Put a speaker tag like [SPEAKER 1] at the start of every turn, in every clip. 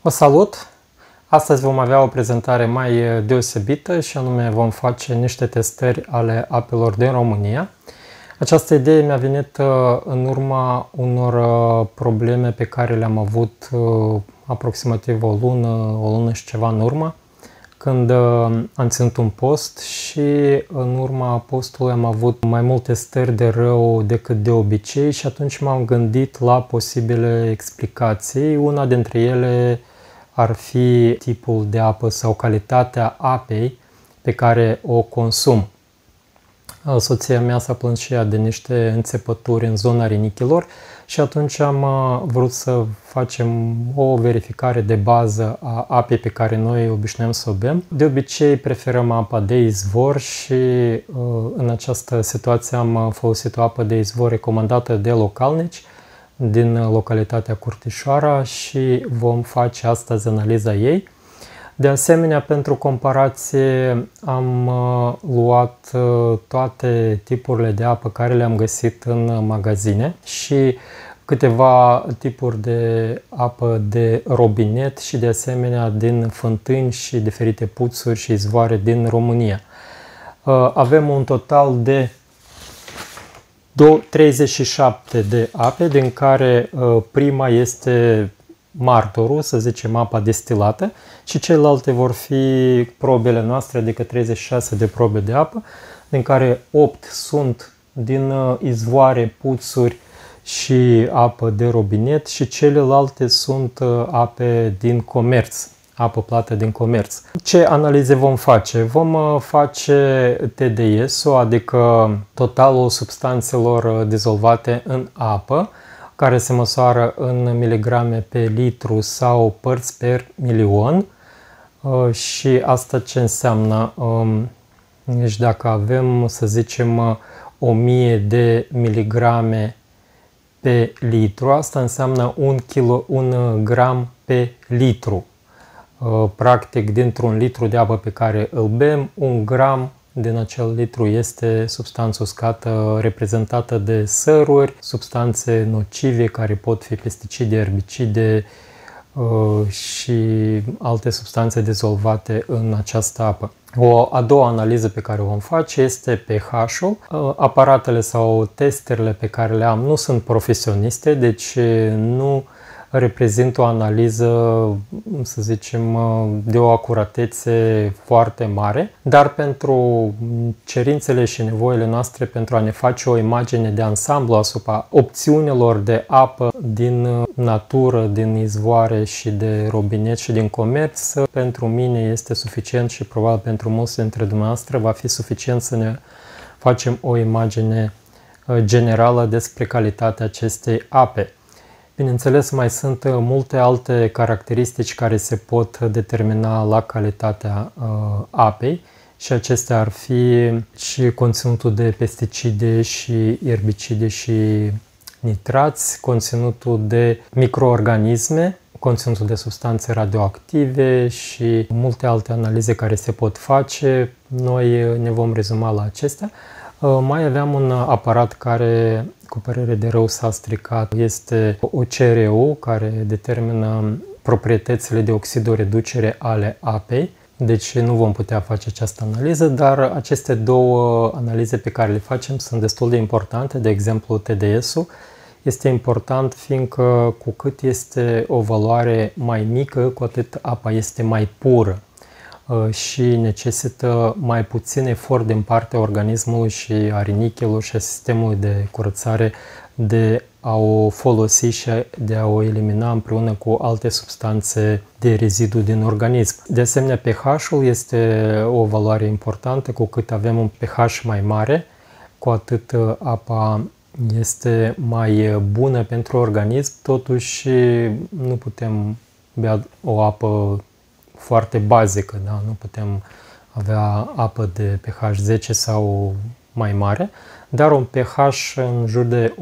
[SPEAKER 1] Vă salut! Astăzi vom avea o prezentare mai deosebită și anume vom face niște testări ale apelor din România. Această idee mi-a venit uh, în urma unor uh, probleme pe care le-am avut uh, aproximativ o lună, o lună și ceva în urmă, când am ținut un post și în urma postului am avut mai multe stări de rău decât de obicei și atunci m-am gândit la posibile explicații. Una dintre ele ar fi tipul de apă sau calitatea apei pe care o consum. Soția mea s-a plâns și ea de niște înțepături în zona rinichilor și atunci am uh, vrut să facem o verificare de bază a apei pe care noi obișnuim să o bem. De obicei preferăm apa de izvor și uh, în această situație am folosit o apă de izvor recomandată de localnici din localitatea Curtișoara și vom face astăzi analiza ei. De asemenea, pentru comparație am uh, luat uh, toate tipurile de apă care le-am găsit în magazine și câteva tipuri de apă de robinet și de asemenea din fântâni și diferite puțuri și izvoare din România. Uh, avem un total de 37 de ape, din care prima este martorul, să zicem apa destilată, și celelalte vor fi probele noastre, adică 36 de probe de apă, din care 8 sunt din uh, izvoare, puțuri și apă de robinet și celelalte sunt uh, ape din comerț, apă plată din comerț. Ce analize vom face? Vom uh, face TDS-ul, adică totalul substanțelor dizolvate în apă, care se măsoară în miligrame pe litru sau părți per milion. Uh, și asta ce înseamnă? Um, deci dacă avem, să zicem, 1000 de miligrame pe litru, asta înseamnă 1, kilo, 1 gram pe litru. Uh, practic, dintr-un litru de apă pe care îl bem, un gram din acel litru este substanță uscată reprezentată de săruri, substanțe nocive care pot fi pesticide, erbicide uh, și alte substanțe dizolvate în această apă. O a doua analiză pe care o vom face este pH-ul. Uh, aparatele sau testerele pe care le am nu sunt profesioniste, deci nu reprezintă o analiză, să zicem, de o acuratețe foarte mare, dar pentru cerințele și nevoile noastre pentru a ne face o imagine de ansamblu asupra opțiunilor de apă din natură, din izvoare și de robinet și din comerț, pentru mine este suficient și probabil pentru mulți dintre dumneavoastră va fi suficient să ne facem o imagine generală despre calitatea acestei ape. Bineînțeles, mai sunt uh, multe alte caracteristici care se pot determina la calitatea uh, apei și acestea ar fi și conținutul de pesticide și erbicide și nitrați, conținutul de microorganisme, conținutul de substanțe radioactive și multe alte analize care se pot face. Noi ne vom rezuma la acestea. Uh, mai aveam un aparat care cu părere de rău s-a stricat este o CRU care determină proprietățile de oxidoreducere ale apei. Deci nu vom putea face această analiză, dar aceste două analize pe care le facem sunt destul de importante, de exemplu TDS-ul este important fiindcă cu cât este o valoare mai mică, cu atât apa este mai pură. Uh, și necesită mai puțin efort din partea organismului și a rinichelor și a sistemului de curățare de a o folosi și de a o elimina împreună cu alte substanțe de rezidu din organism. De asemenea, pH-ul este o valoare importantă, cu cât avem un pH mai mare, cu atât uh, apa este mai bună pentru organism, totuși nu putem bea o apă foarte bazică, da? nu putem avea apă de pH 10 sau mai mare, dar un pH în jur de 8-9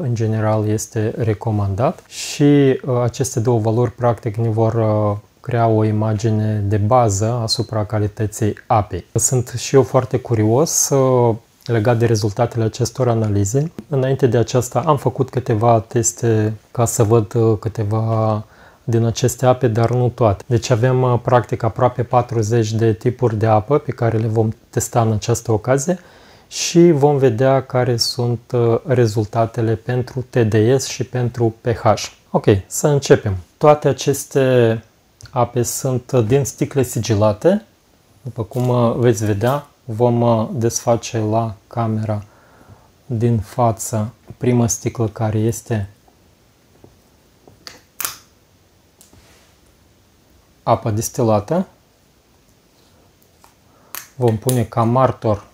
[SPEAKER 1] în general este recomandat și uh, aceste două valori practic ne vor uh, crea o imagine de bază asupra calității apei. Sunt și eu foarte curios uh, legat de rezultatele acestor analize. Înainte de aceasta am făcut câteva teste ca să văd uh, câteva din aceste ape, dar nu toate. Deci avem uh, practic aproape 40 de tipuri de apă pe care le vom testa în această ocazie și vom vedea care sunt uh, rezultatele pentru TDS și pentru pH. Ok, să începem. Toate aceste ape sunt din sticle sigilate. După cum veți vedea, vom desface la camera din față prima sticlă care este apă distilată. Vom pune ca martor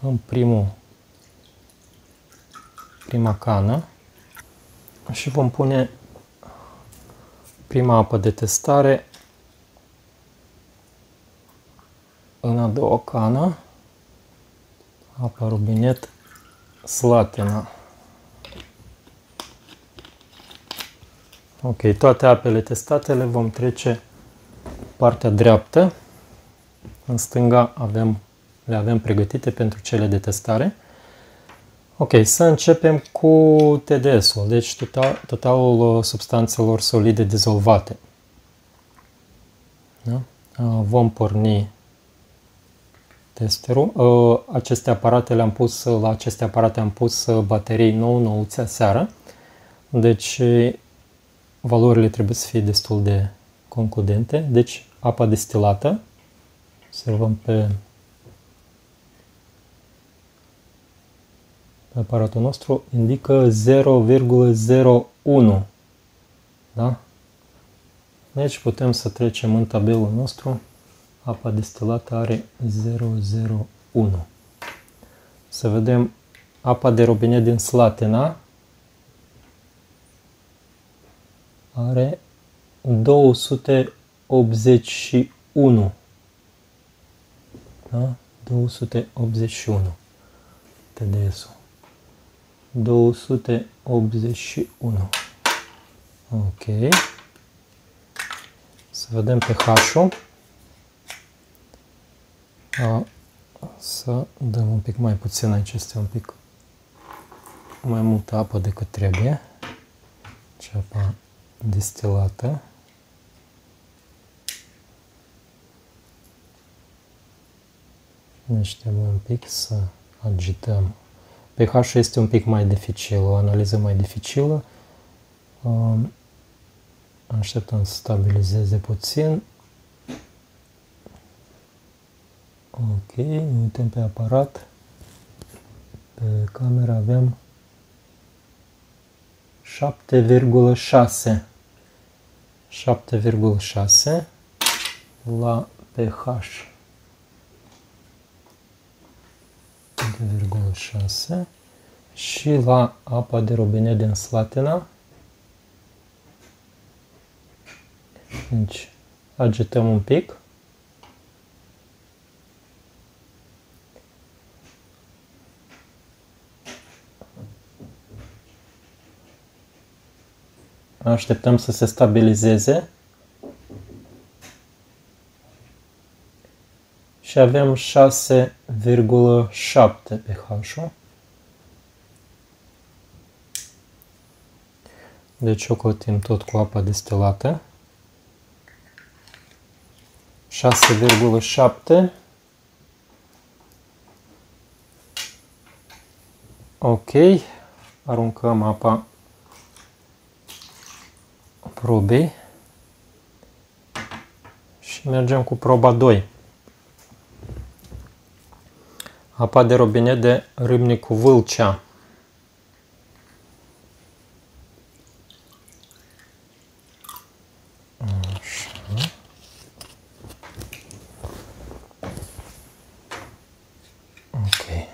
[SPEAKER 1] în primul, prima cană și vom pune prima apă de testare în a doua cană, apa robinet Slatina. Ok, toate apele testate le vom trece partea dreaptă. În stânga avem, le avem pregătite pentru cele de testare. Ok, să începem cu TDS-ul, deci total, totalul substanțelor solide dizolvate. Da? Vom porni testerul. Aceste aparate le-am pus, la aceste aparate am pus baterii nou nouțe seară. Deci valorile trebuie să fie destul de concludente. Deci apa destilată, observăm pe, pe aparatul nostru, indică 0,01. Da? Deci putem să trecem în tabelul nostru. Apa destilată are 0,01. Să vedem apa de robinet din Slatina are 281. Da? 281 TDS-ul. 281. Ok. Să vedem pH-ul. Să dăm un pic mai puțin aici, este un pic mai multă apă decât trebuie. Ce apa destilată. Deci trebuie un pic să agităm. pH este un pic mai dificil, o analiză mai dificilă. Um, așteptăm să stabilizeze puțin. Ok, uităm pe aparat. Pe cameră avem 7,6 7,6 la pH 7,6 și la apa de robinet din Slatina deci agităm un pic Așteptăm să se stabilizeze. Și avem 6,7 pH-ul. Deci o cotim tot cu apa destilată. 6,7 Ok, aruncăm apa probei și mergem cu proba 2. Apa de robinet de Râmnicu Vâlcea. Așa. Ok.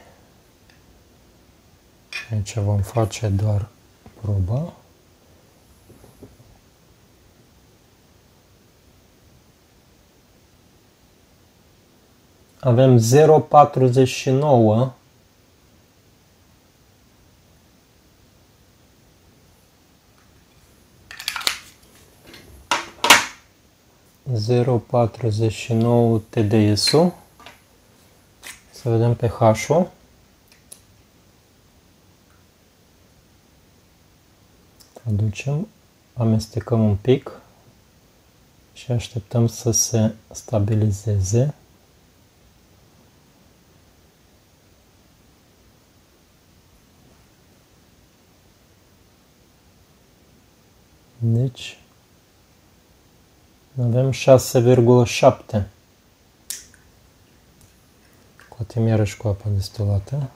[SPEAKER 1] Aici vom face doar proba. Avem 0,49 0,49 TDS-ul Să vedem pH-ul. Aducem, amestecăm un pic și așteptăm să se stabilizeze. Deci, avem 6,7. Scoatem iarăși cu apa destilată.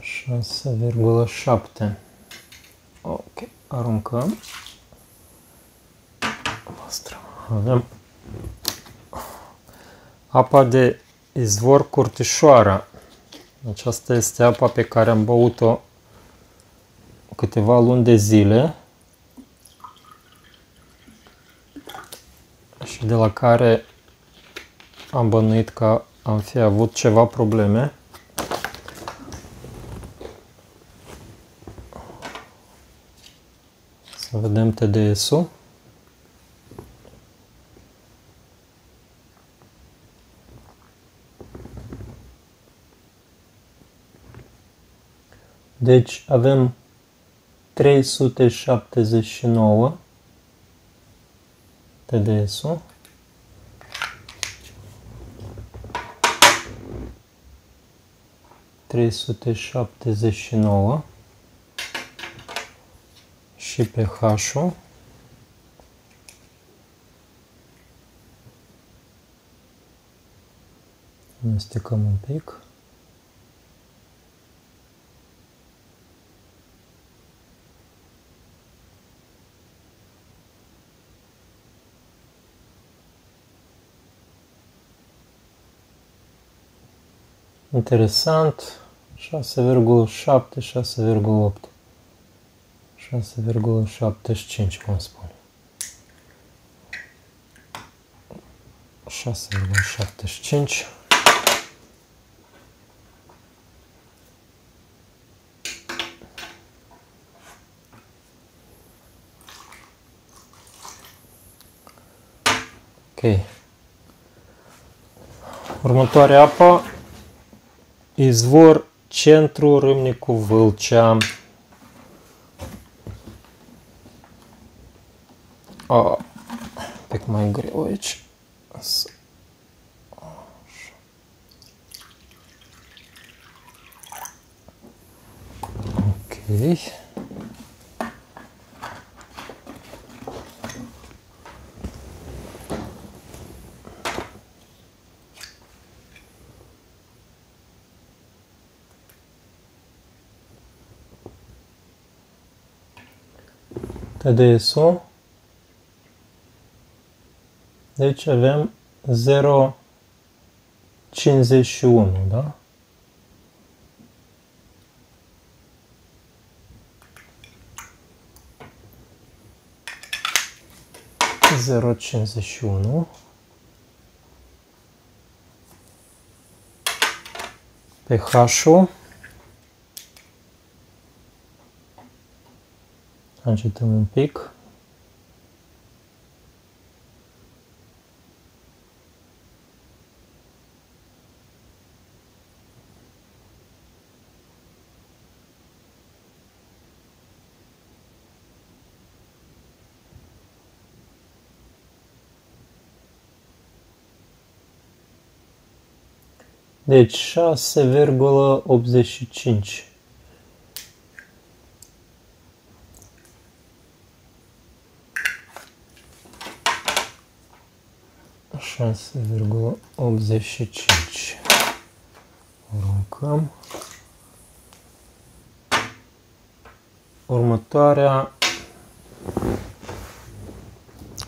[SPEAKER 1] 6,7. Ok, aruncăm. Avem apa de izvor curtișoara. Aceasta este apa pe care am băut-o câteva luni de zile și de la care am bănuit că am fi avut ceva probleme. Să vedem TDS-ul. Deci avem 379 TDS-ul. Trei sute șaptezeci și nouă. Și pH-ul amestecăm un pic Interesant. 6,7, 6,8. 6,75, cum spun. 6,75. Ok. Următoarea apă Izvor centru Râmnicu Vâlcea. A, pic mai greu aici. Ok. TDS-ul. Deci avem 0,51, da? Zero cincizeci și unu. pH-ul Încetăm un pic. Deci 6,85 6,85. Aruncăm. Următoarea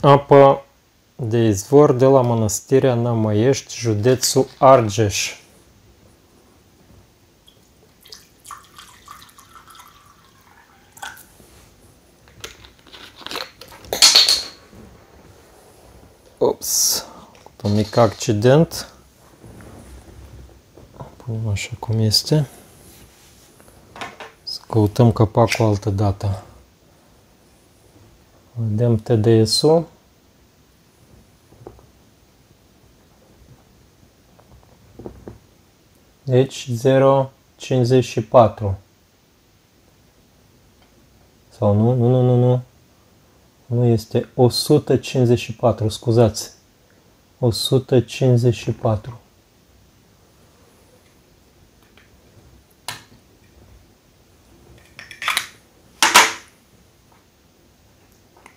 [SPEAKER 1] apă de izvor de la Mănăstirea Nămăiești, județul Argeș. mic accident. Punem așa cum este. Să căutăm capacul altă dată. Vedem TDS-ul. Deci 0,54. Sau nu? Nu, nu, nu, nu. Nu este 154, scuzați. 154.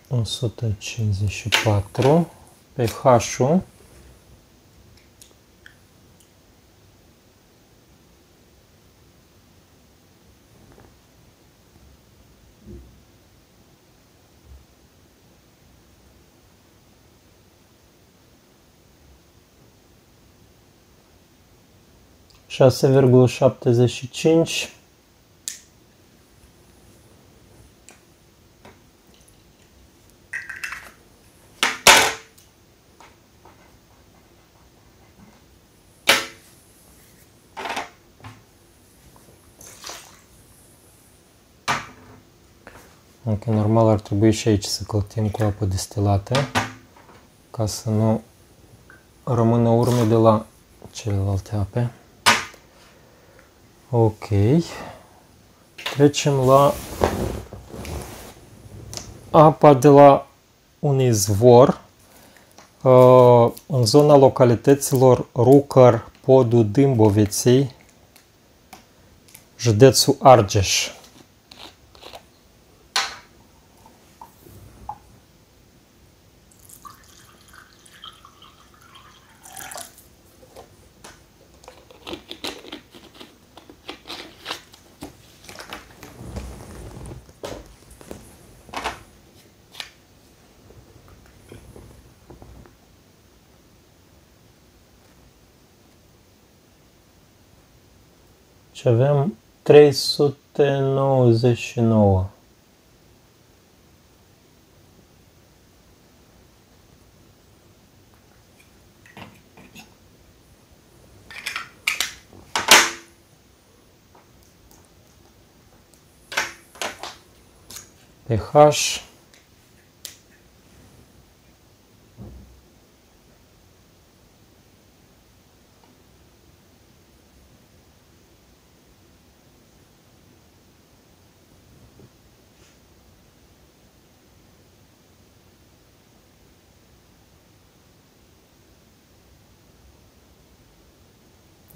[SPEAKER 1] O sută cincizeci și patru pe H-ul 6,75 Ok, normal ar trebui și aici să căltim cu apă destilată ca să nu rămână urme de la celelalte ape. Ok. Trecem la apa de la un izvor uh, în zona localităților Rucăr, Podul Dâmboviței, județul Argeș. Și avem 399. pH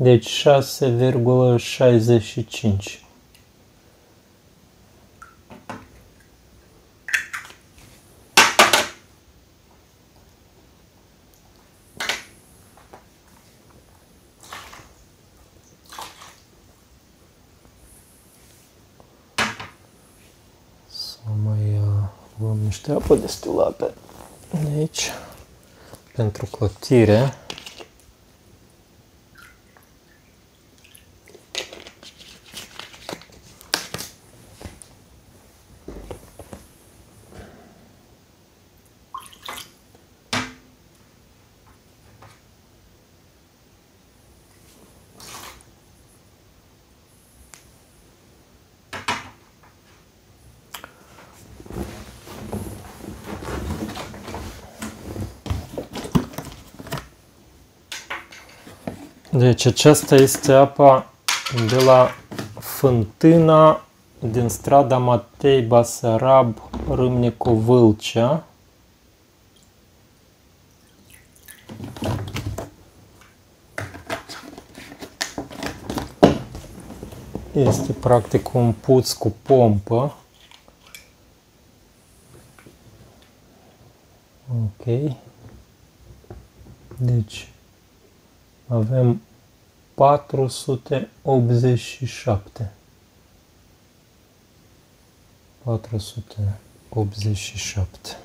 [SPEAKER 1] Deci 6,65. Să mai luăm niște apă destilată aici pentru clătire. Deci aceasta este apa de la fântâna din strada Matei Basarab, Râmnicu Vâlcea. Este practic un puț cu pompă. Ok. Deci avem 487. 487.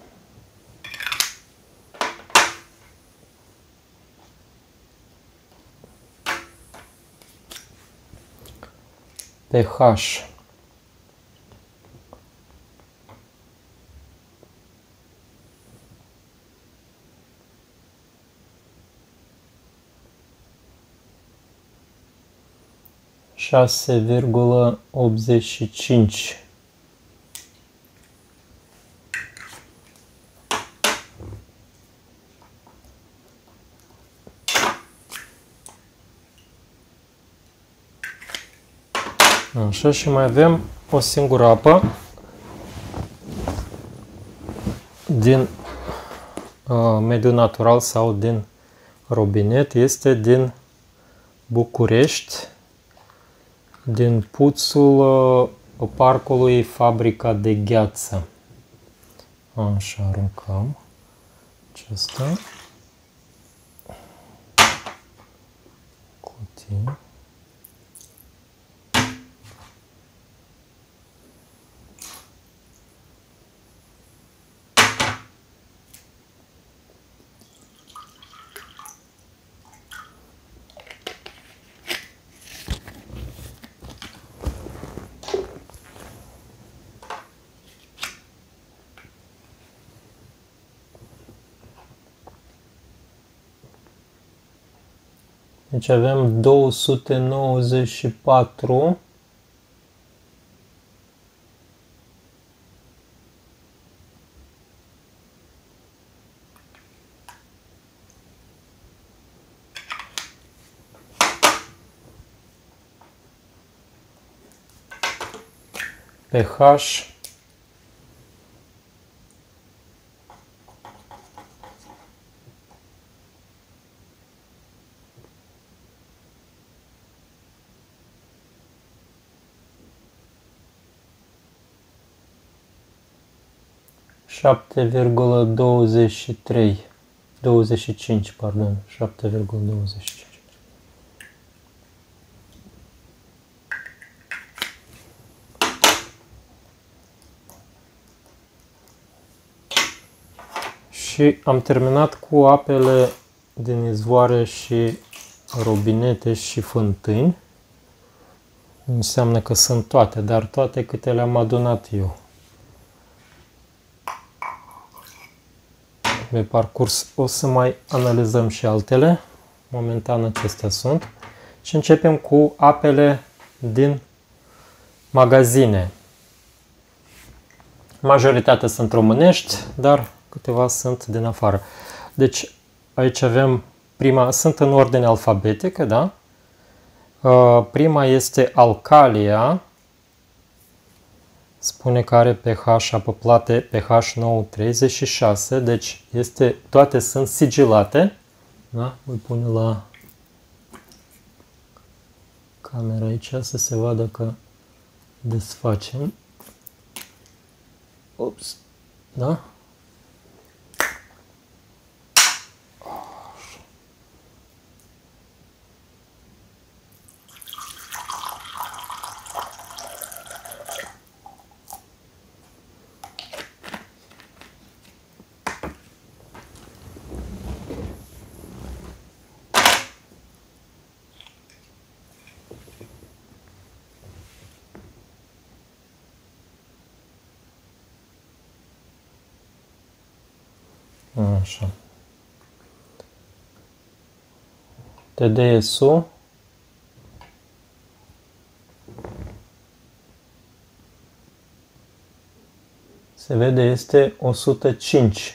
[SPEAKER 1] pH 6,85 Așa și mai avem o singură apă din uh, mediul natural sau din robinet. Este din București, din puțul uh, parcului Fabrica de Gheață. Așa aruncăm acesta. Cutie. Deci avem 294 pH 7,23 25, pardon, 7,25. Și am terminat cu apele din izvoare și robinete și fântâni. Înseamnă că sunt toate, dar toate câte le-am adunat eu. Pe parcurs o să mai analizăm și altele. Momentan acestea sunt. Și începem cu apele din magazine. Majoritatea sunt românești, dar câteva sunt din afară. Deci aici avem prima, sunt în ordine alfabetică, da? Uh, prima este Alcalia, spune că are pH apă plate pH 936, deci este, toate sunt sigilate. Da? Voi pune la camera aici să se vadă că desfacem. Ups. Da? TDS-ul se vede este 105.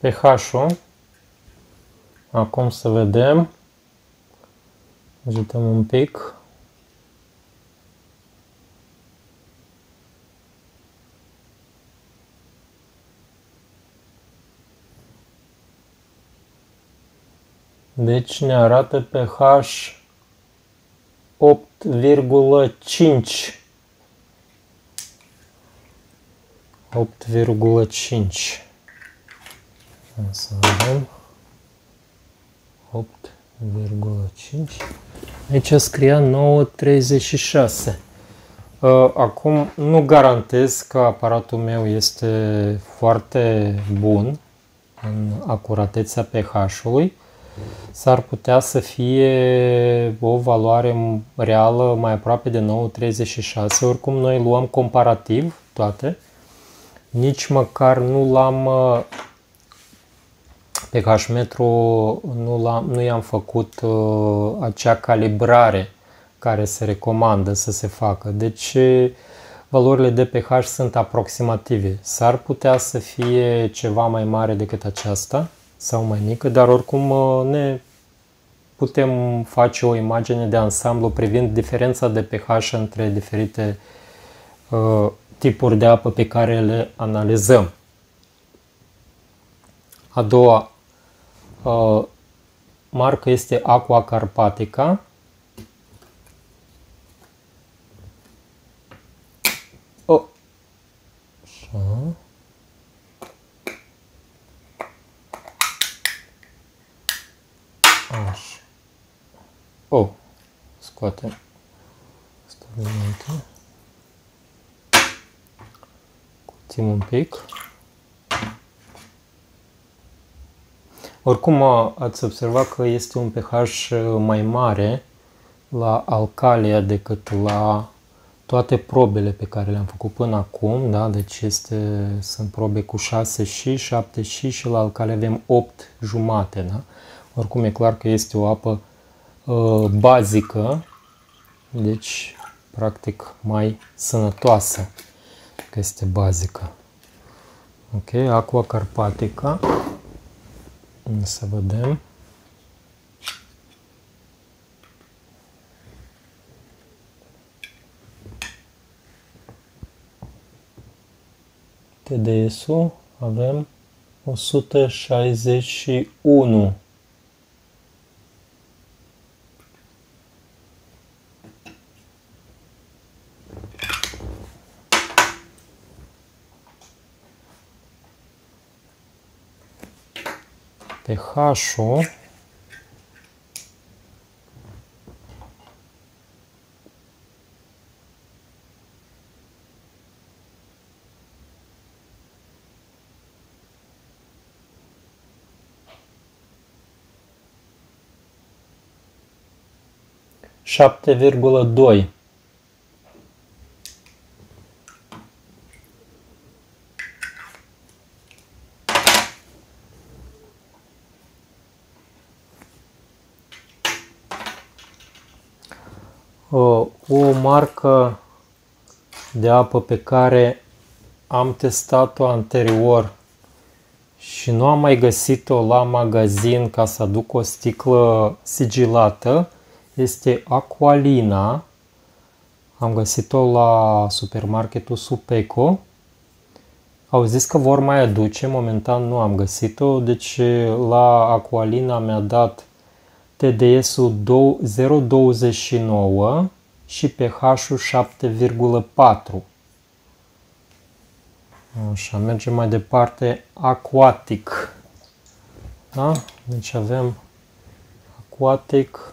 [SPEAKER 1] pH-ul. Acum să vedem. Ajutăm un pic. Deci ne arată pH 8,5. 8,5. Să vedem. 8,5. Aici scria 9,36. Uh, acum nu garantez că aparatul meu este foarte bun în acuratețea pH-ului. S-ar putea să fie o valoare reală mai aproape de 9,36. Oricum noi luăm comparativ toate. Nici măcar nu l-am uh, pe cașmetru nu, nu i-am făcut uh, acea calibrare care se recomandă să se facă. Deci valorile de pH sunt aproximative. S-ar putea să fie ceva mai mare decât aceasta sau mai mică, dar oricum ne putem face o imagine de ansamblu privind diferența de pH între diferite uh, tipuri de apă pe care le analizăm. A doua uh, marcă este Aqua Carpatica. Oh. Așa. Așa. Oh, scoatem stabilimente. Cuțim un pic. Oricum ați observat că este un pH mai mare la alcalia decât la toate probele pe care le-am făcut până acum, da? deci este, sunt probe cu 6 și 7 și și la alcale avem 8 jumate. Da? Oricum e clar că este o apă uh, bazică, deci practic mai sănătoasă că este bazică. Ok, aqua carpatica. Să vedem. TDS-ul avem 161 pH-ul șapte virgulă doi o marcă de apă pe care am testat-o anterior și nu am mai găsit-o la magazin ca să aduc o sticlă sigilată este Aqualina. Am găsit-o la supermarketul Supeco. Au zis că vor mai aduce, momentan nu am găsit-o, deci la Aqualina mi-a dat TDS-ul 0,29 și pH-ul 7,4. Așa, mergem mai departe, aquatic. Da? Deci avem aquatic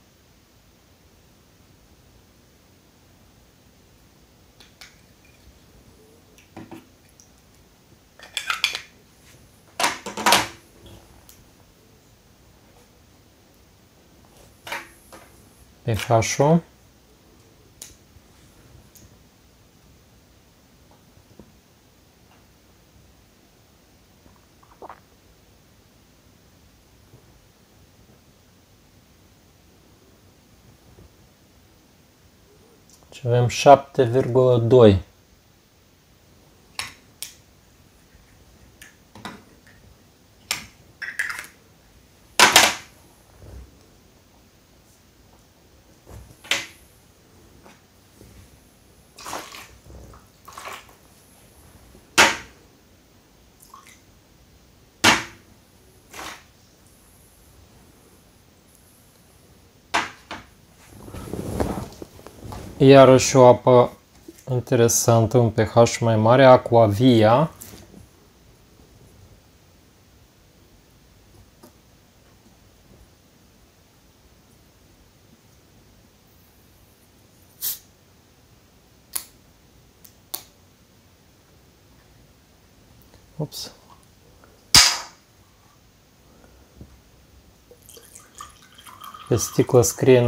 [SPEAKER 1] pH-ul. Și avem 7,2 Iarăși o apă Interesant, un pH mai mare, Aquavia. Ups. Pe sticlă scrie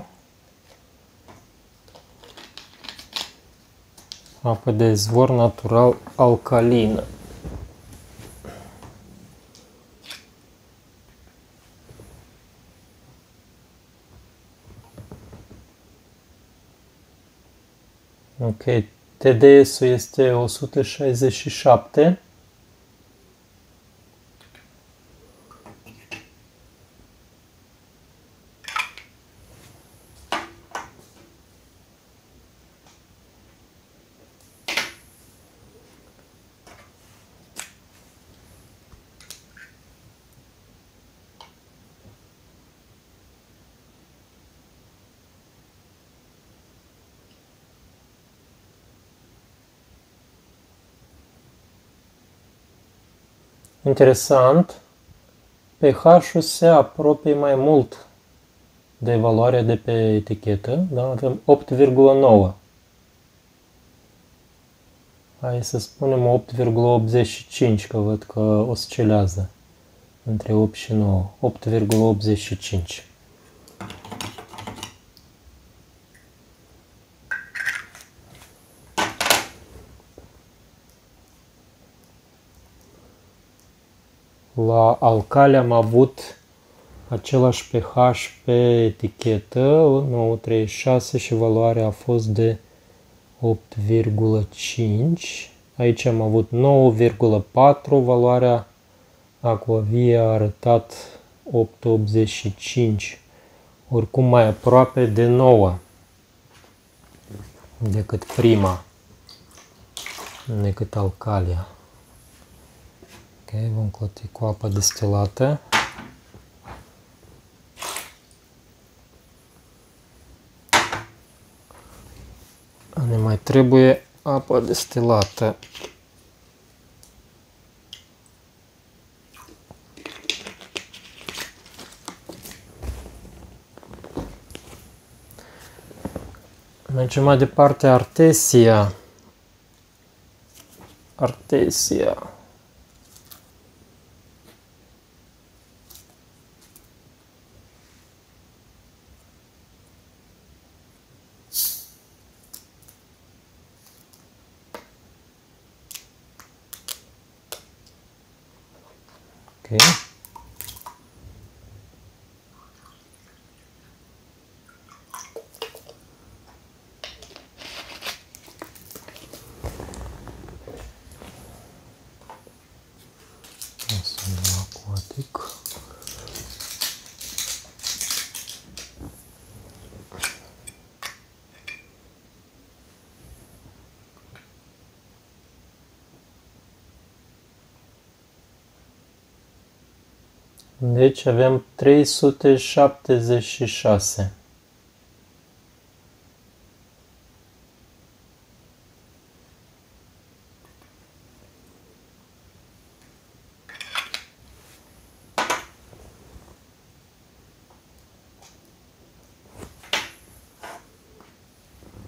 [SPEAKER 1] 9,4 apă de izvor natural alcalină. Ok, TDS-ul este 167 Interesant, pH-ul se apropie mai mult de valoarea de pe etichetă, da? avem 8,9. Hai să spunem 8,85, că văd că oscilează între 8 și 9. 8,85. La alcali am avut același pH pe etichetă, 936 și valoarea a fost de 8,5. Aici am avut 9,4, valoarea Aquavia a arătat 8,85, oricum mai aproape de 9 decât prima, decât alcalia vom clăti cu apă destilată. Ne mai trebuie apă destilată. Mergem mai departe, artesia. Artesia. Okay. Deci avem 376.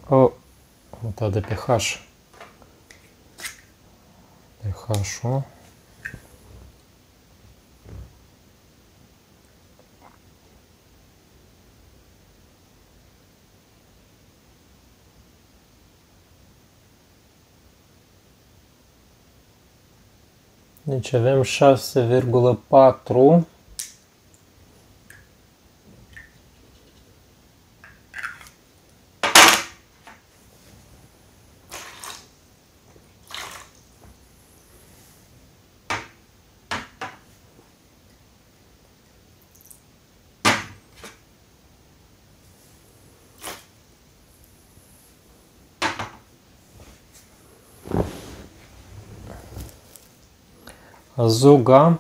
[SPEAKER 1] O, mutat de pH. pH-ul. Deci avem 6,4 Zuga.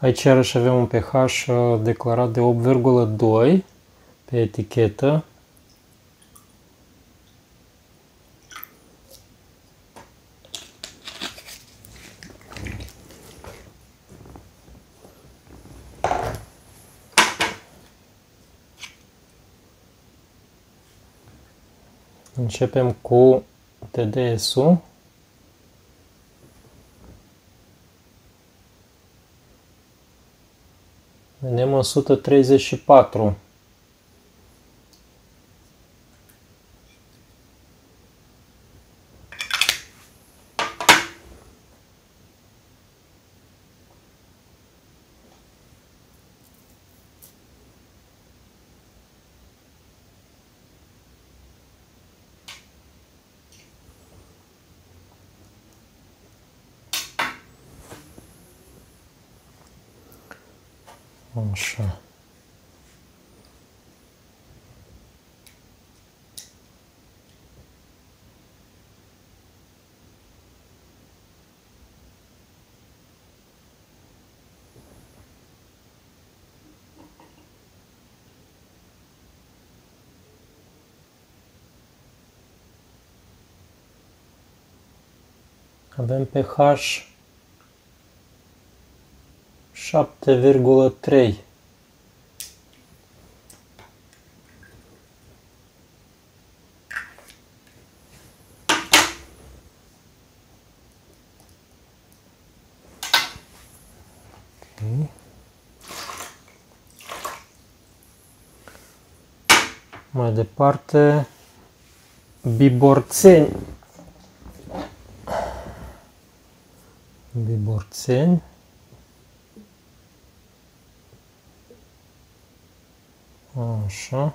[SPEAKER 1] Aici iarăși avem un pH uh, declarat de 8,2 pe etichetă. Începem cu TDS-ul. Vedem 134. Așa. Avem pH 7,3 Mai departe, biborțeni. Biborțeni. Așa.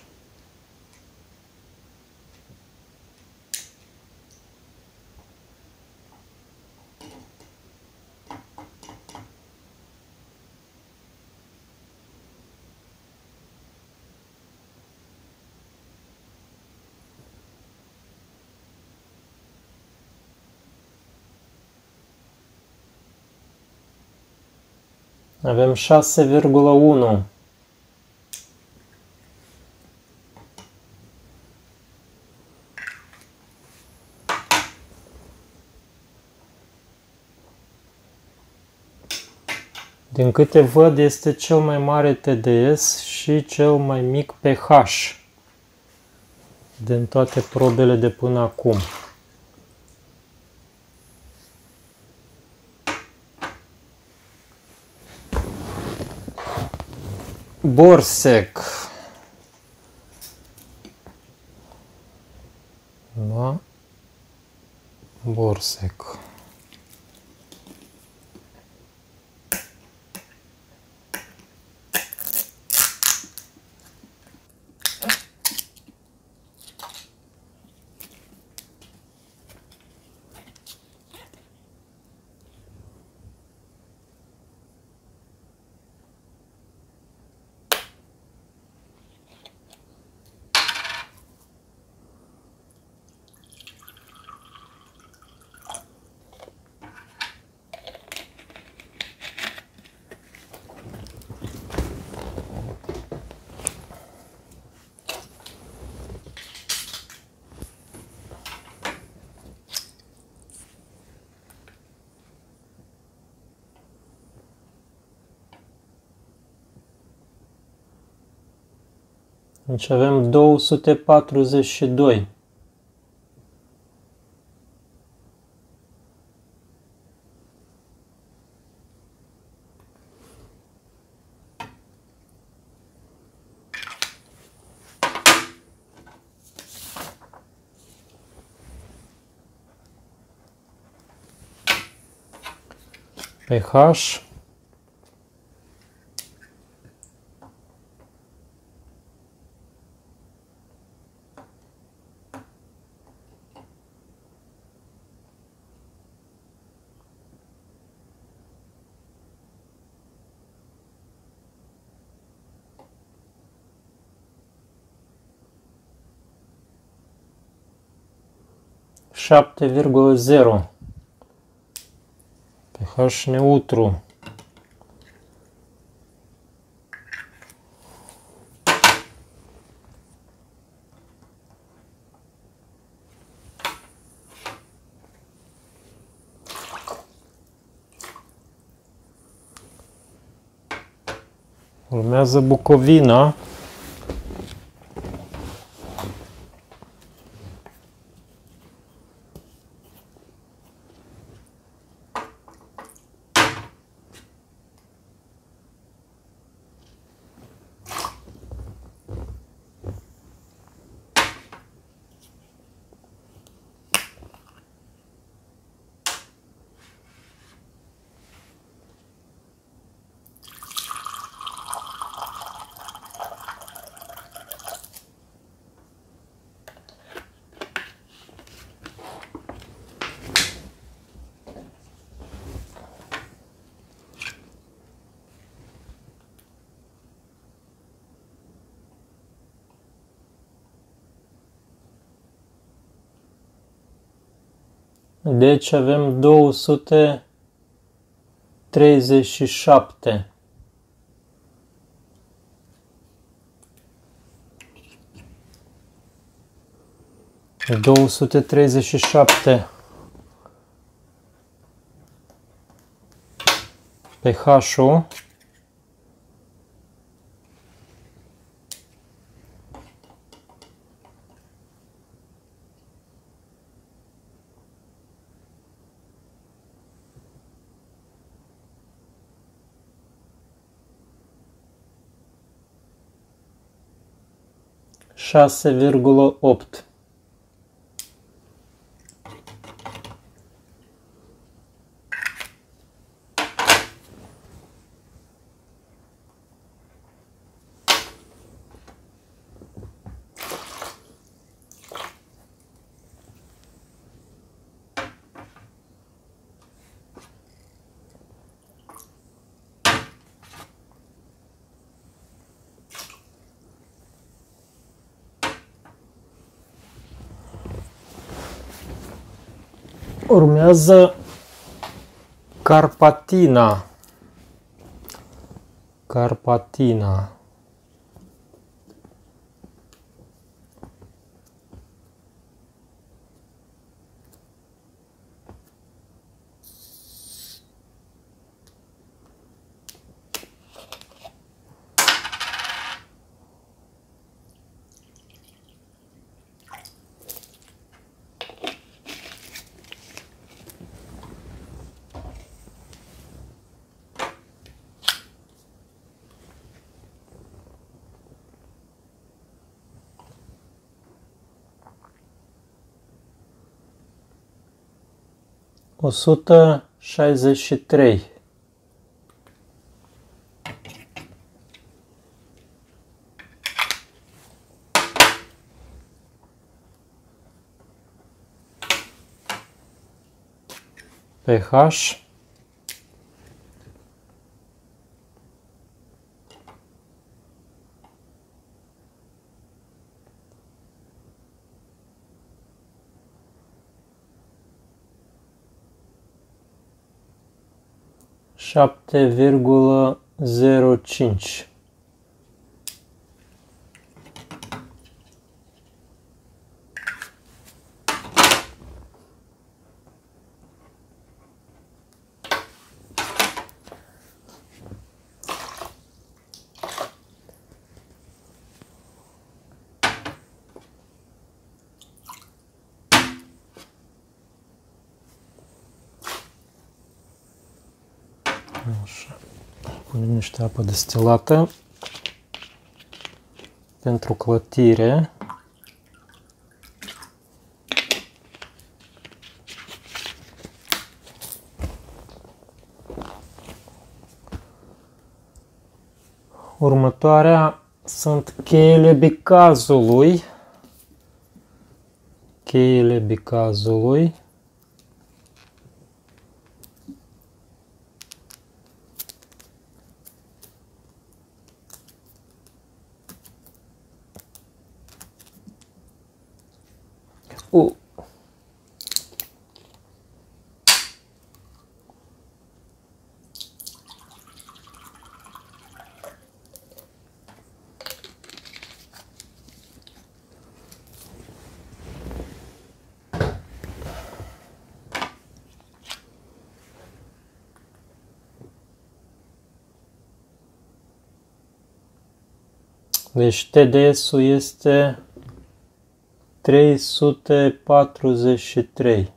[SPEAKER 1] Avem 6,1. Din câte văd, este cel mai mare TDS și cel mai mic pH din toate probele de până acum. Borsec. Da. Borsec. Deci avem 242. pH șapte virgulă zero pH neutru. Urmează Bucovina. Deci avem 237. Două sute treizeci și șapte pH-ul 6,8 Urmează Carpatina. Carpatina. O sută șaizeci și trei. pH 7,05 niște apă destilată pentru clătire. Următoarea sunt cheile bicazului. Cheile bicazului. Deci TDS-ul este 343.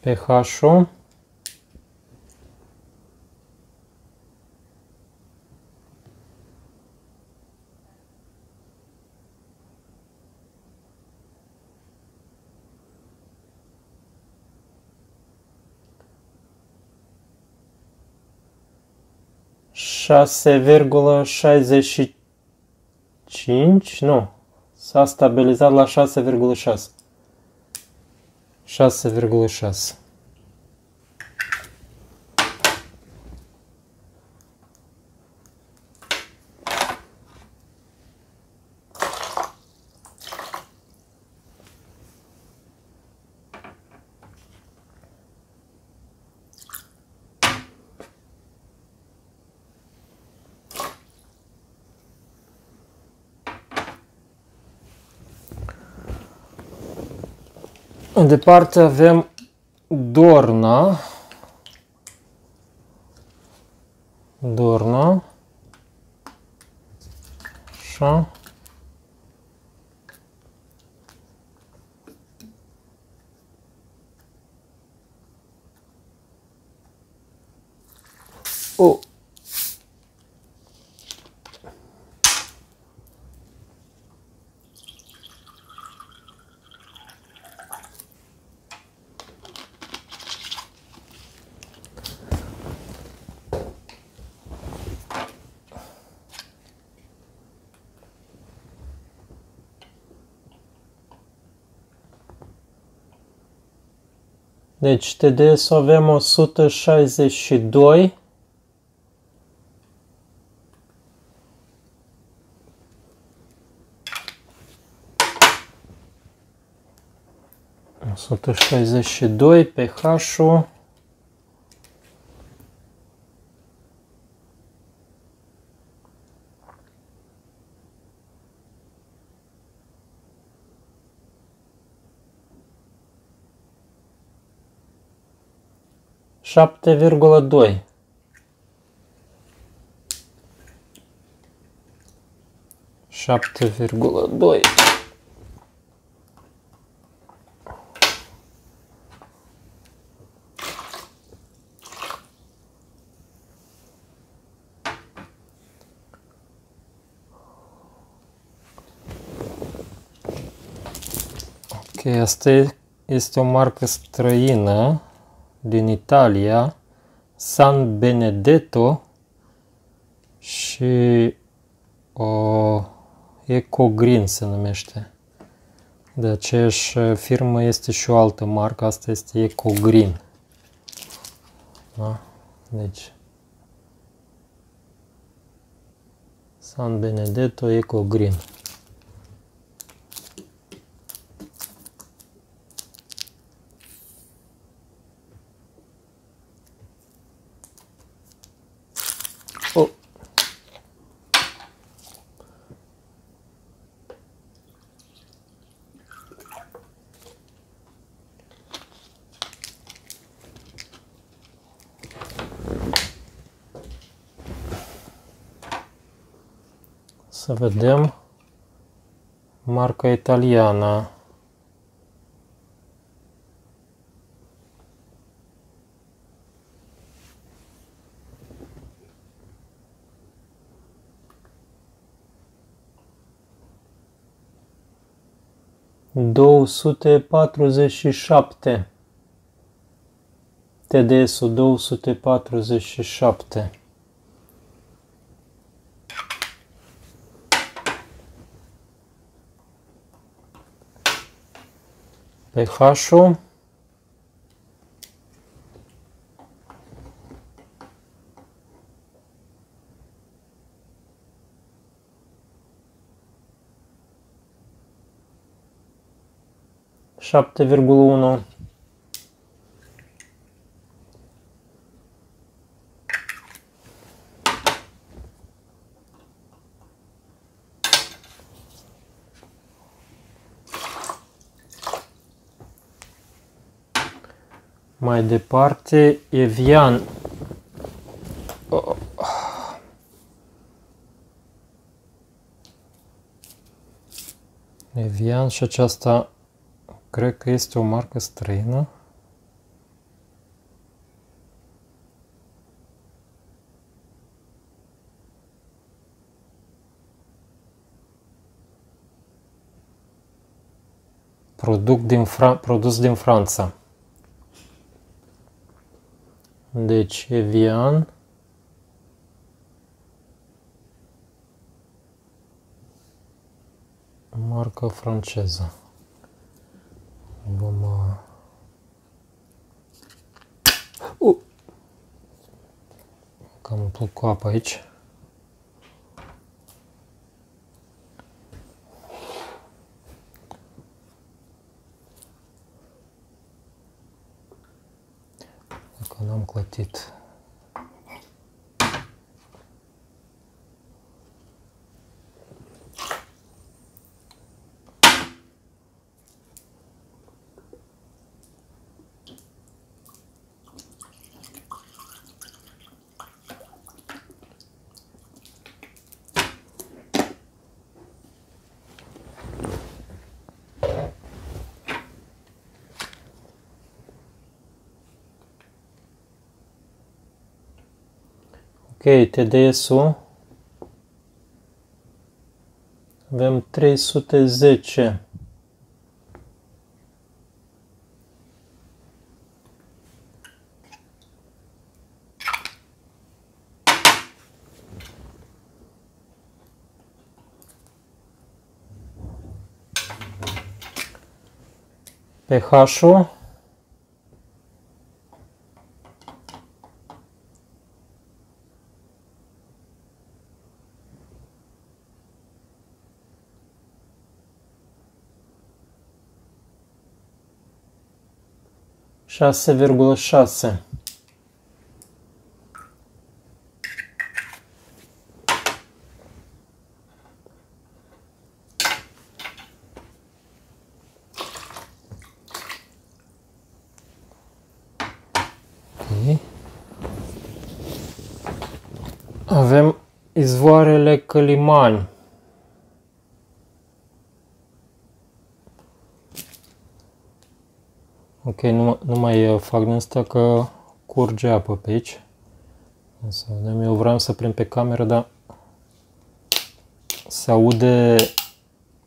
[SPEAKER 1] pH-ul 6,65, nu, s-a stabilizat la 6,6. 6,6. Departe avem Dorna. Dorna. Așa. O Deci TDS avem 162. Sută șaizeci și doi pH-ul șapte virgulă doi. Șapte virgulă doi. Ok, asta este o marcă străină din Italia, San Benedetto și o Eco Green se numește. De aceeași firmă este și o altă marcă, asta este Eco Green. Da? Deci, San Benedetto Eco Să vedem. Marca italiană. două sute patruzeci și șapte TDS-ul 247 pH-ul șapte virgulă unu Mai departe, Evian. Evian și aceasta cred că este o marcă străină. Produc din Fra produs din Franța. Deci, Evian. Marcă franceză. Vom... Uh. Cam umplut cu apă aici. Ok, TDS-ul avem 310. pH-ul șase virgulă șase. Avem izvoarele Călimani. Ok, nu, nu mai fac din asta că curge apă pe aici. Să vedem, eu vreau să prind pe cameră, dar se aude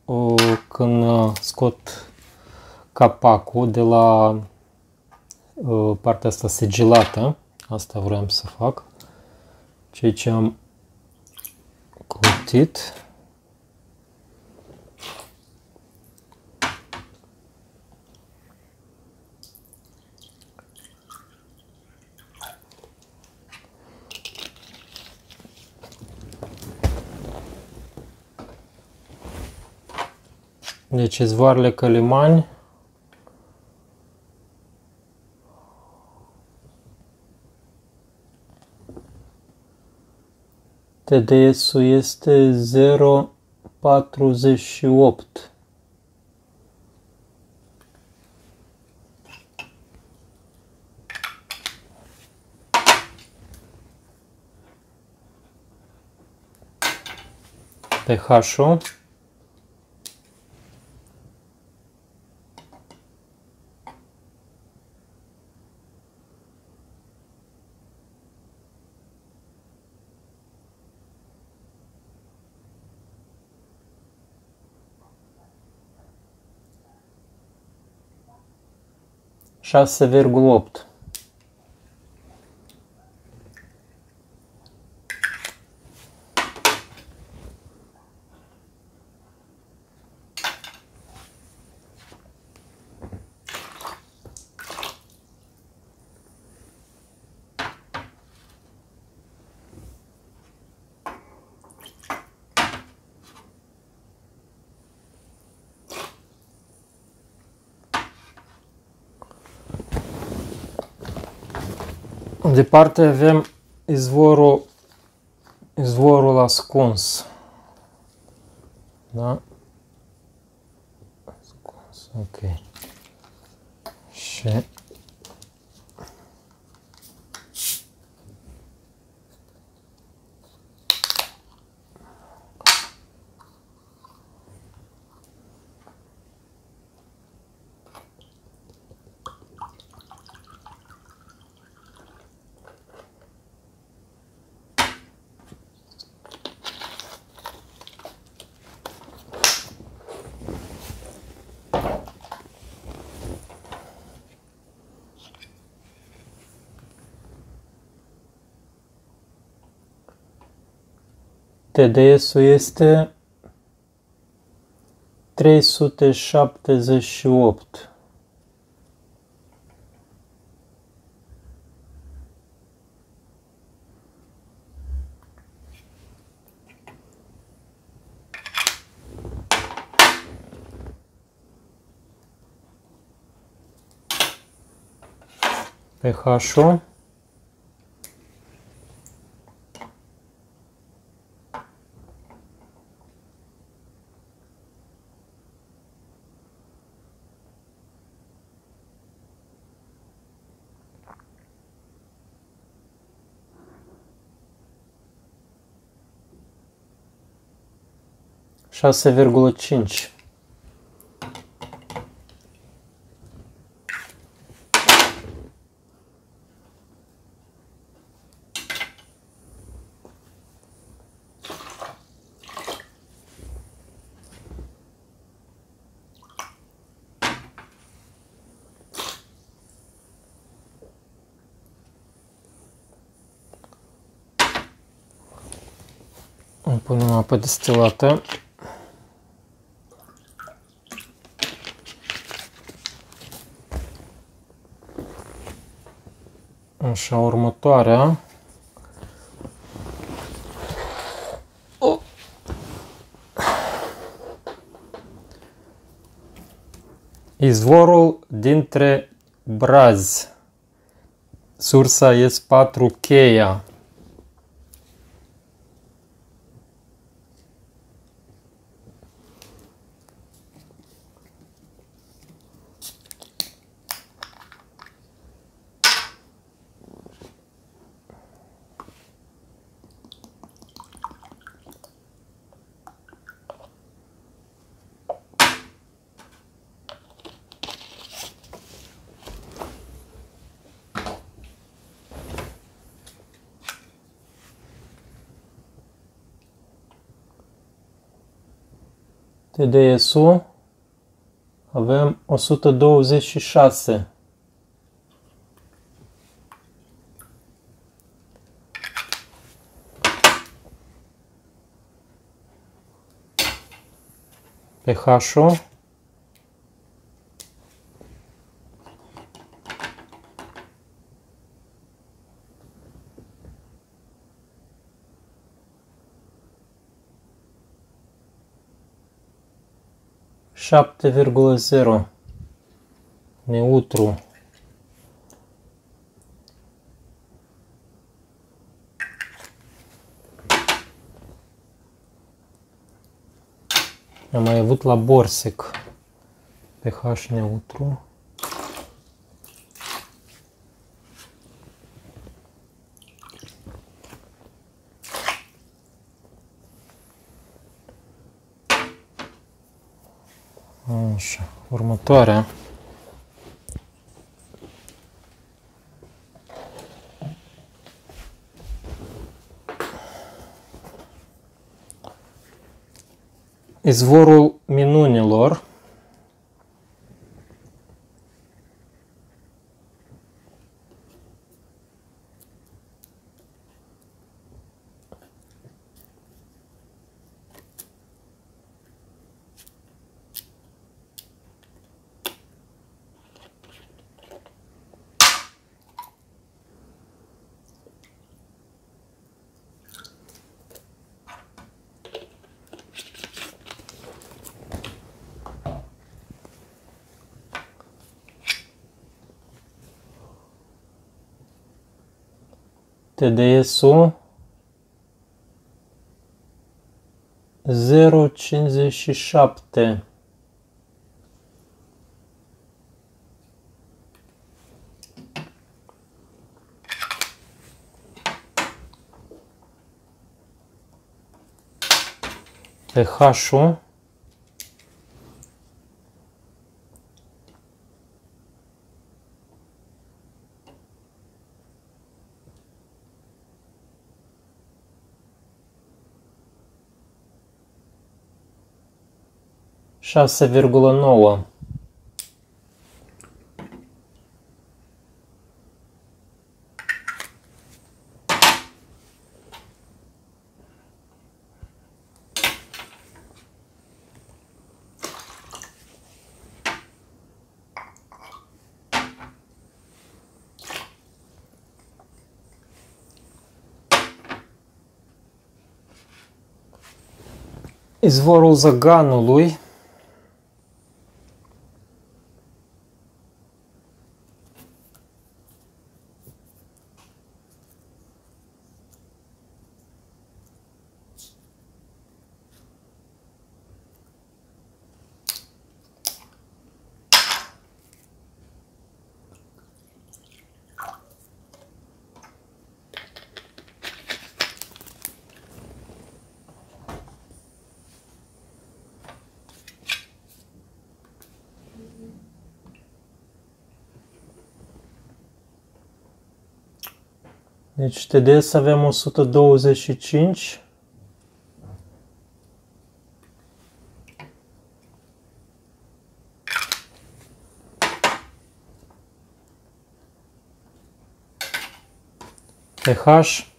[SPEAKER 1] o, când uh, scot capacul de la o, partea asta sigilată. Asta vreau să fac. Ceea ce am cutit. Deci izvoarele Călimani. TDS-ul este 048. pH-ul. 6,8 Departe avem izvorul, izvorul ascuns. Da? Ascuns, ok. Și TDS-ul este 378. pH-ul șase virgulă cinci. Punem apă destilată. Așa, următoarea. Oh. Izvorul dintre brazi. Sursa S4 cheia. TDS-ul avem 126. pH-ul șapte virgulă zero. Neutru. Am mai avut la Borsec. pH neutru. Așa, următoarea. Izvorul minunilor TDS-ul 0,57 pH-ul șase virgulă nouă Izvorul zăganului Deci TDS avem 125. pH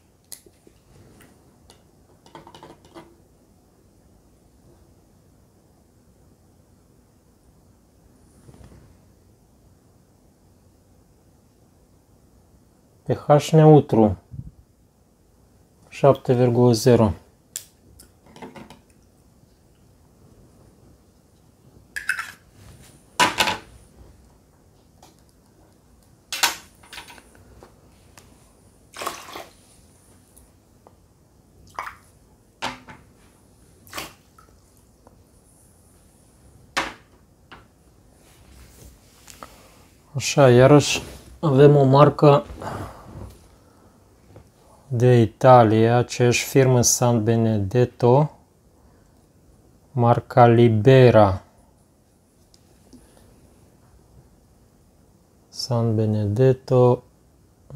[SPEAKER 1] pH neutru 7,0 Așa, iarăși avem o marcă de Italia, aceeași firmă San Benedetto, marca Libera. San Benedetto,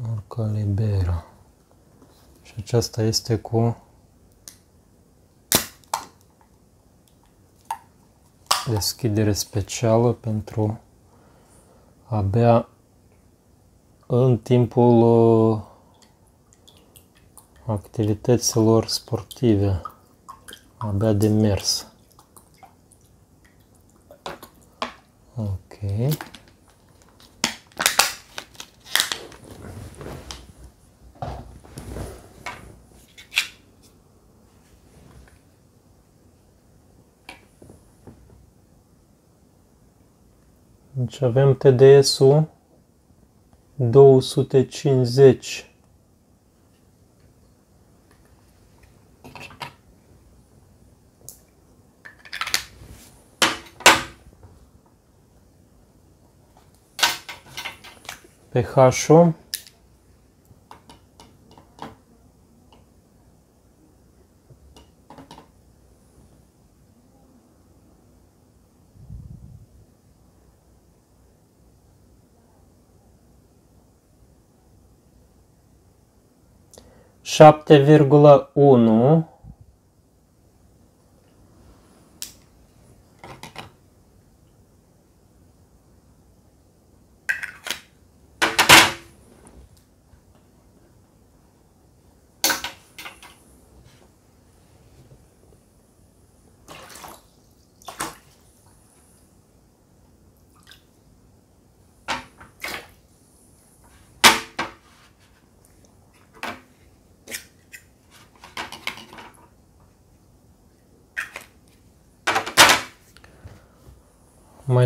[SPEAKER 1] marca Libera. Și aceasta este cu deschidere specială pentru a bea în timpul uh, activităților sportive, abia de mers. Ok. Deci avem TDS-ul 250 этой хашу. Șapte virgulă unu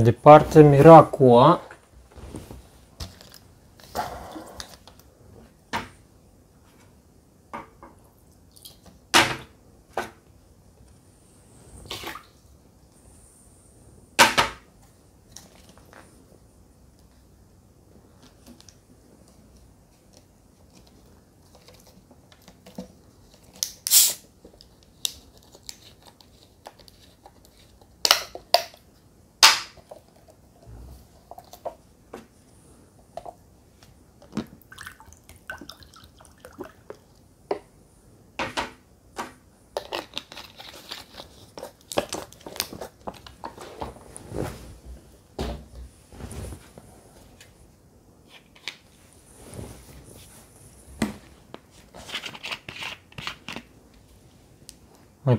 [SPEAKER 1] departe, Miracua.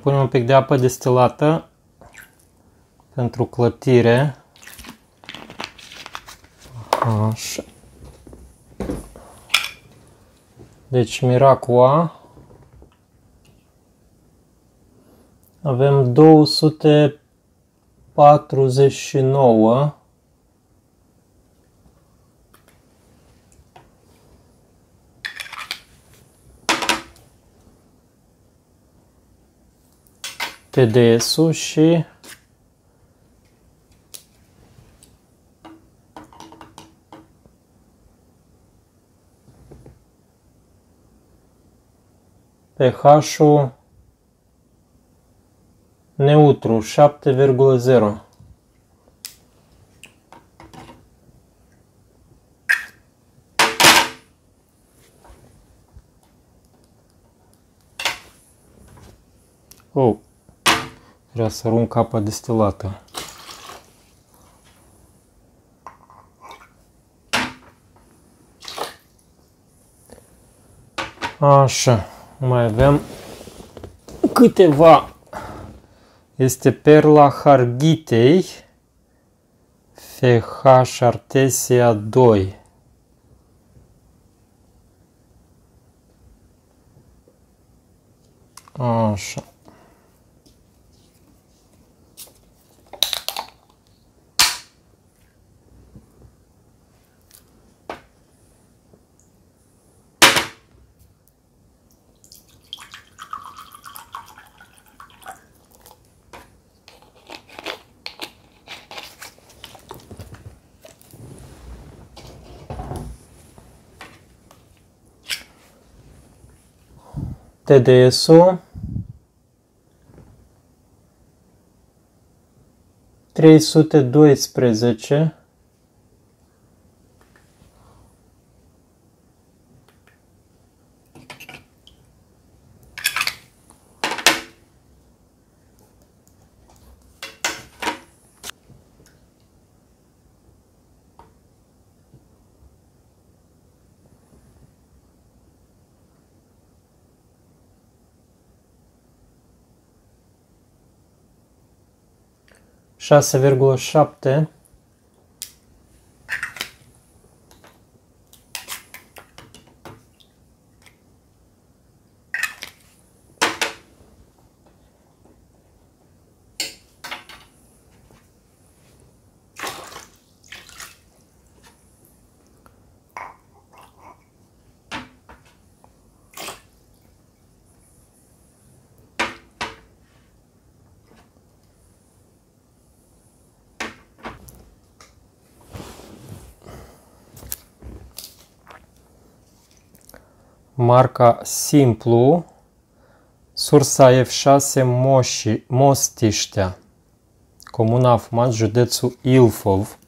[SPEAKER 1] Punem un pic de apă destilată pentru clătire. Așa. Deci Miracua. Avem 249 TDS-ul și pH-ul neutru 7,0 Oh. Vreau să arunc apa destilată. Așa, mai avem câteva. Este perla Harghitei FH Artesia 2. Așa. TDS-ul 312 6,7 marca Simplu, sursa F6 Moși, Mostiștea, Comuna Afumat, județul Ilfov.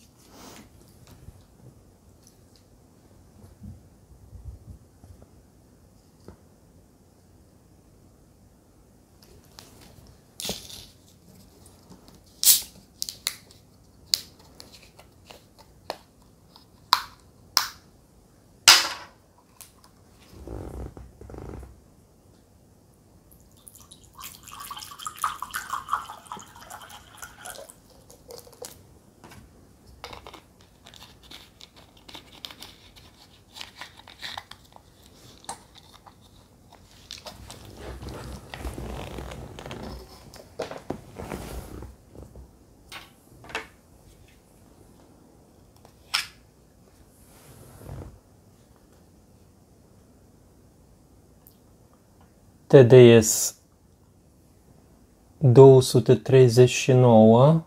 [SPEAKER 1] TDS 239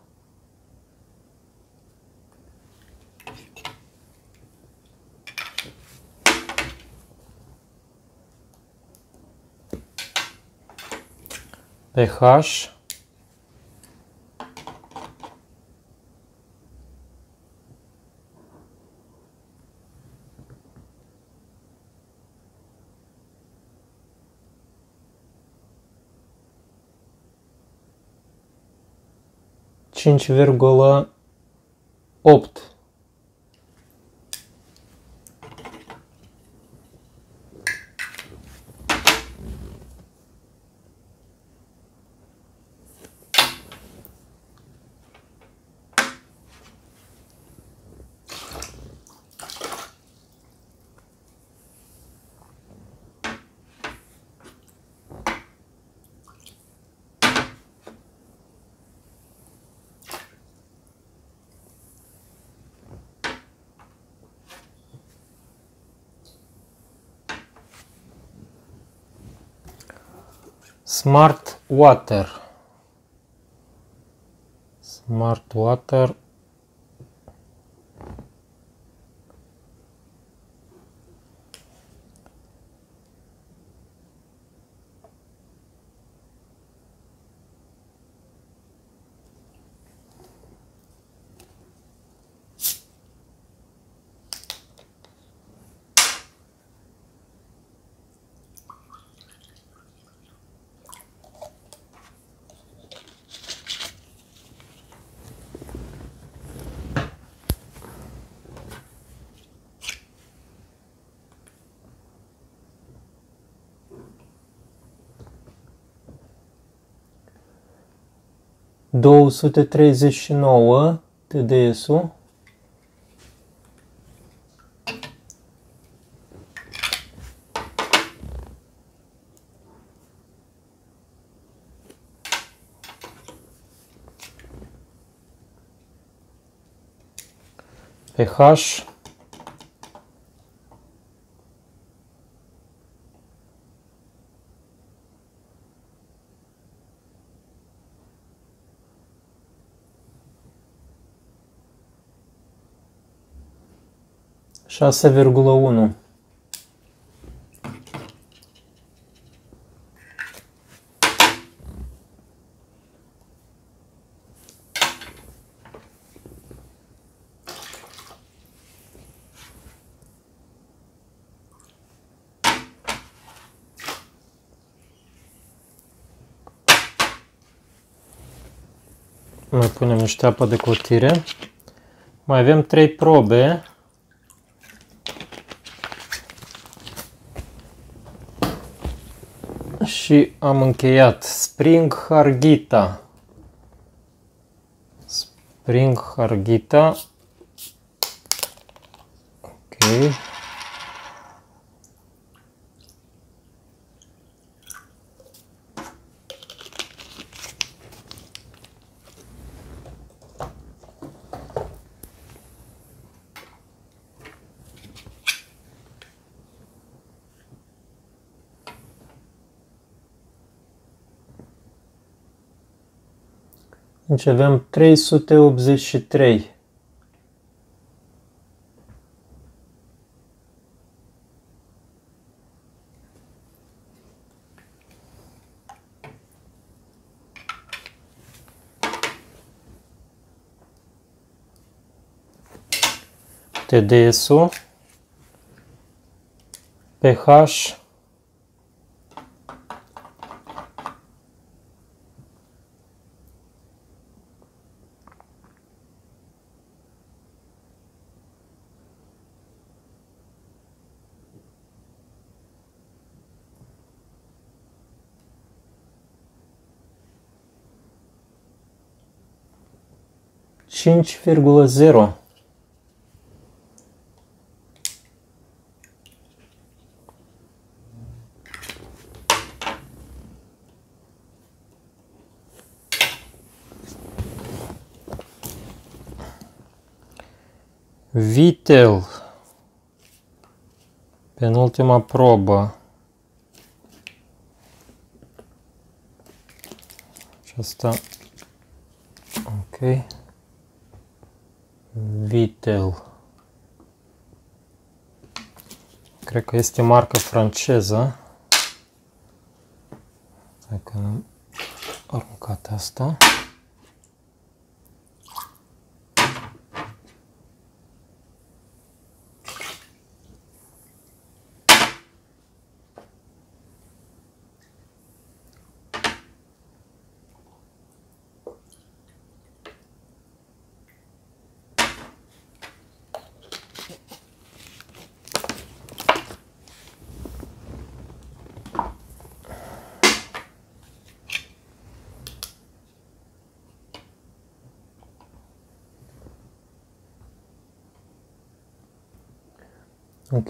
[SPEAKER 1] pH 5,8 Smart Water. Smart Water două sute treizeci și nouă TDS-ul. pH șase virgulă unu Mai punem niște apă de cotire. Mai avem trei probe Și am încheiat Spring Hargita. Spring Hargita. Ok. Deci avem 383. TDS-ul, pH, cinci virgulă zero. Vitel, penultima probă, asta, ok, Vitel. Cred că este marcă franceză. Dacă am aruncat asta.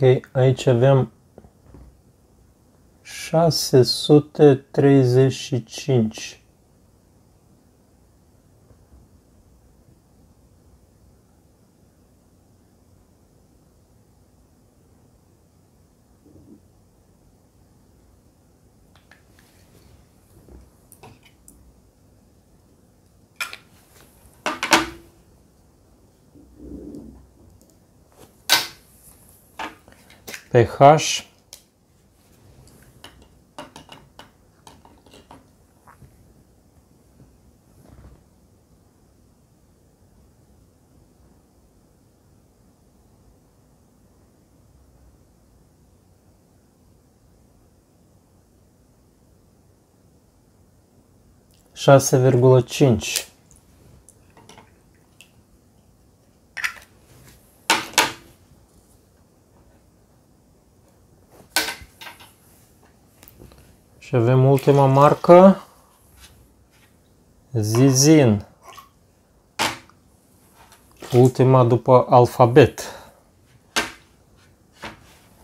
[SPEAKER 1] Ok, aici avem 635. pH șase virgulă cinci Și avem ultima marcă, Zizin. Ultima după alfabet.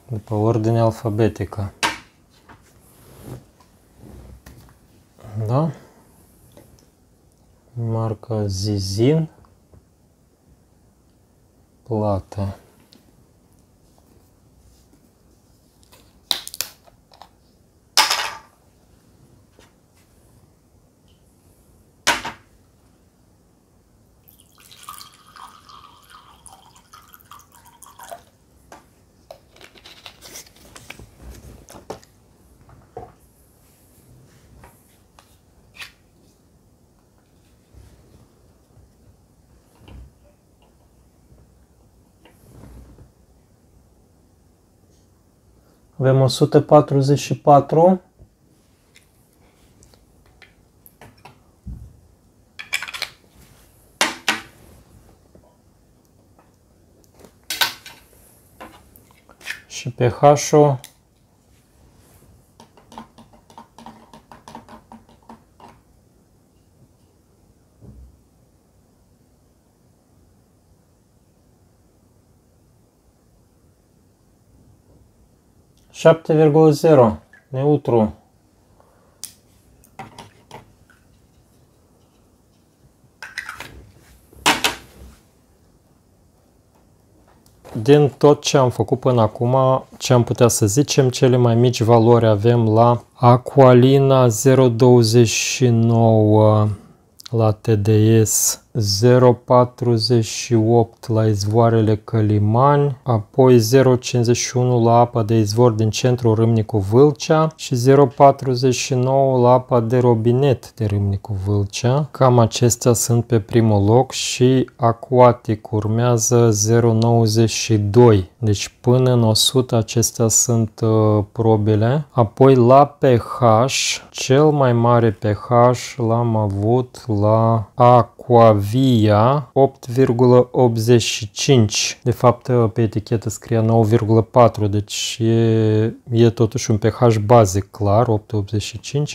[SPEAKER 1] După ordine alfabetică. Da? Marca Zizin. Plată. Avem 144. Și pH-ul șapte virgulă zero neutru. Din tot ce am făcut până acum, ce am putea să zicem, cele mai mici valori avem la Aqualina 029 la TDS 0,48 la izvoarele Călimani, apoi 0,51 la apa de izvor din centrul Râmnicu Vâlcea și 0,49 la apa de robinet de Râmnicu Vâlcea. Cam acestea sunt pe primul loc și Aquatic urmează 0,92. Deci până în 100 acestea sunt uh, probele. Apoi la pH, cel mai mare pH l-am avut la Aqua Via 8,85. De fapt, pe etichetă scria 9,4, deci e, e totuși un pH bazic clar, 8,85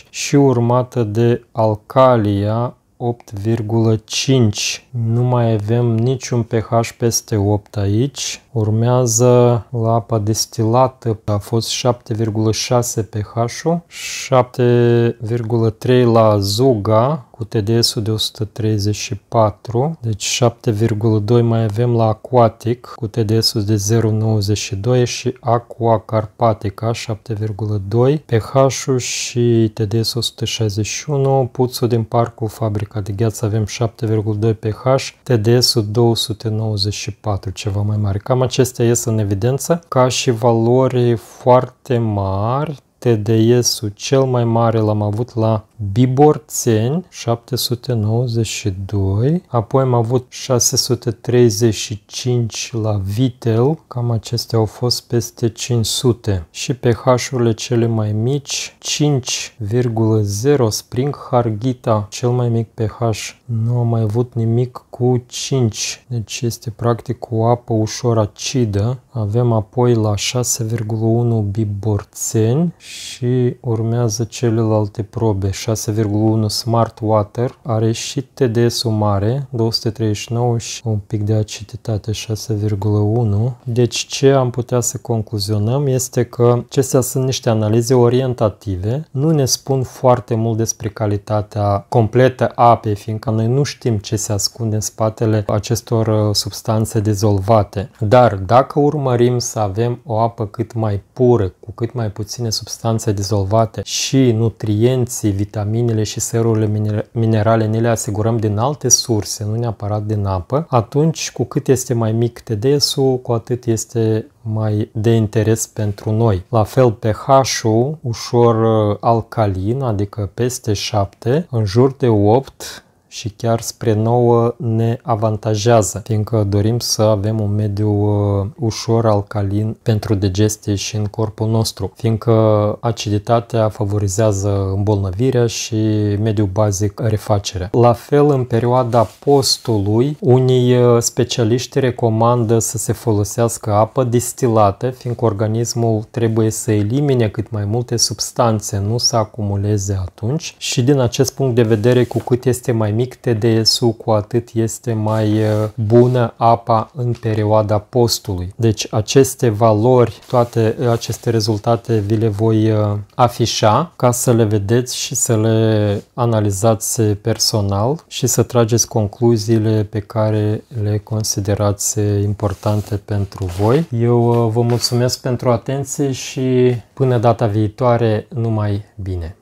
[SPEAKER 1] și urmată de Alcalia 8,5. Nu mai avem niciun pH peste 8 aici. Urmează la apa destilată a fost 7,6 pH-ul, 7,3 la Zuga cu cu TDS-ul de 134, deci 7,2 mai avem la Aquatic cu TDS-ul de 0,92 și Aqua Carpatica 7,2, pH-ul și TDS 161, puțul din parcul fabrica de gheață avem 7,2 pH, TDS-ul 294, ceva mai mare. Cam acestea ies în evidență ca și valori foarte mari TDS-ul cel mai mare l-am avut la Biborțeni, 792, apoi am avut 635 la Vitel, cam acestea au fost peste 500. Și pH-urile cele mai mici, 5,0 Spring Hargita, cel mai mic pH, nu am mai avut nimic cu 5, deci este practic o apă ușor acidă. Avem apoi la 6,1 Biborțeni și urmează celelalte probe, 6,1 Smart Water, are și TDS-ul mare, 239 și un pic de aciditate, 6,1. Deci ce am putea să concluzionăm este că acestea sunt niște analize orientative, nu ne spun foarte mult despre calitatea completă a apei, fiindcă noi nu știm ce se ascunde în spatele acestor uh, substanțe dizolvate. Dar dacă urmărim să avem o apă cât mai pură, cu cât mai puține substanțe dizolvate și nutrienții, vitaminele și serurile minerale ne le asigurăm din alte surse, nu neapărat din apă, atunci cu cât este mai mic TDS-ul, cu atât este mai de interes pentru noi. La fel pH-ul ușor uh, alcalin, adică peste 7, în jur de 8, și chiar spre nouă ne avantajează, fiindcă dorim să avem un mediu uh, ușor alcalin pentru digestie și în corpul nostru, fiindcă aciditatea favorizează îmbolnăvirea și mediul bazic refacerea. La fel, în perioada postului, unii uh, specialiști recomandă să se folosească apă distilată, fiindcă organismul trebuie să elimine cât mai multe substanțe, nu să acumuleze atunci și din acest punct de vedere, cu cât este mai mic TDS-ul, cu atât este mai uh, bună apa în perioada postului. Deci aceste valori, toate aceste rezultate vi le voi uh, afișa ca să le vedeți și să le analizați personal și să trageți concluziile pe care le considerați importante pentru voi. Eu uh, vă mulțumesc pentru atenție și până data viitoare numai bine!